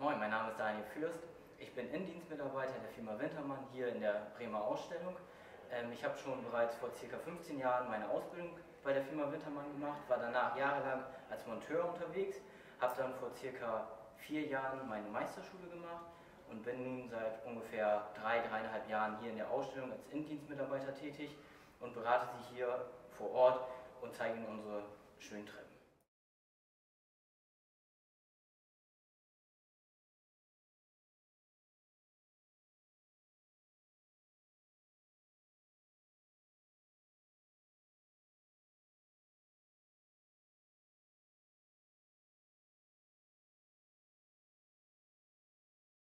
Moin, mein Name ist Daniel Fürst. Ich bin Indienstmitarbeiter der Firma Wintermann hier in der Bremer Ausstellung. Ähm, ich habe schon bereits vor ca. 15 Jahren meine Ausbildung bei der Firma Wintermann gemacht, war danach jahrelang als Monteur unterwegs, habe dann vor ca. vier Jahren meine Meisterschule gemacht und bin nun seit ungefähr drei, dreieinhalb Jahren hier in der Ausstellung als Indienstmitarbeiter tätig und berate Sie hier vor Ort und zeige Ihnen unsere schönen Treppen.